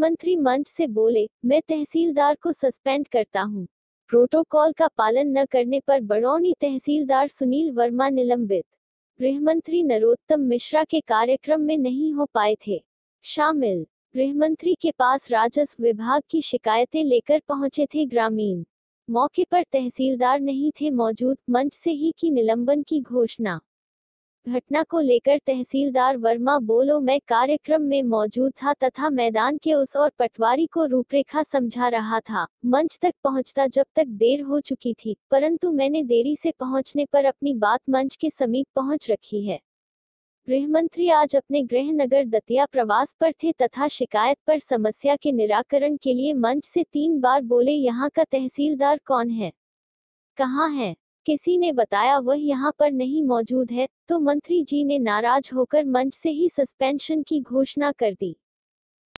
मंत्री मंच से बोले, मैं तहसीलदार को सस्पेंड करता हूँ। प्रोटोकॉल का पालन न करने पर बड़ौनी तहसीलदार सुनील वर्मा निलंबित। गृह मंत्री नरोत्तम मिश्रा के कार्यक्रम में नहीं हो पाए थे। शामिल। गृह मंत्री के पास राजस्व विभाग की शिकायतें लेकर पहुँचे थे ग्रामीण। मौके पर तहसीलदार नहीं थे मौजूद, मंच से ही की निलंबन की घोषणा। घटना को लेकर तहसीलदार वर्मा बोलो, मैं कार्यक्रम में मौजूद था तथा मैदान के उस और पटवारी को रूपरेखा समझा रहा था। मंच तक पहुँचता जब तक देर हो चुकी थी, परंतु मैंने देरी से पहुँचने पर अपनी बात मंच के समीप पहुँच रखी है। गृह मंत्री आज अपने गृह नगर दतिया प्रवास पर थे तथा शिकायत पर समस्या के निराकरण के लिए मंच से तीन बार बोले, यहाँ का तहसीलदार कौन है? कहाँ है? किसी ने बताया वह यहाँ पर नहीं मौजूद है तो मंत्री जी ने नाराज़ होकर मंच से ही सस्पेंशन की घोषणा कर दी।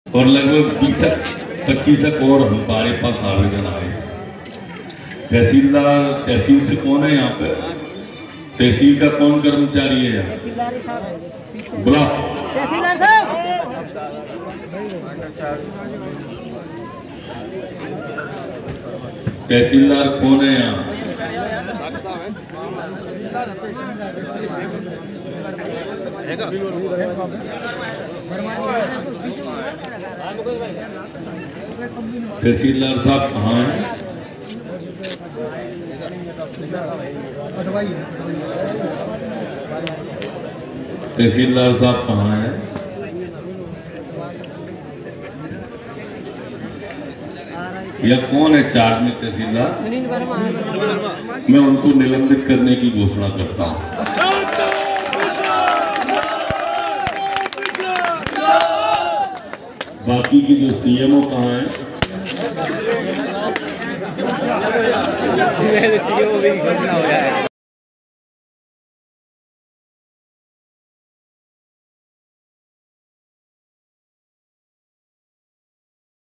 और लगभग बीस पच्चीस और हमारे पास आवेदन आए तहसीलदार तहसील से कौन है यहाँ पे तहसील का कौन कर्मचारी है यहाँ? तहसीलदार साहब। पीछे बुला तहसीलदार कौन है यहाँ? तहसीलदार साहब कहाँ तहसीलदार साहब कहाँ हैं? या कौन है चार्ज में तहसीलदार? मैं उनको निलंबित करने की घोषणा करता हूँ। बाकी की जो सीएमओ कहा है? हो।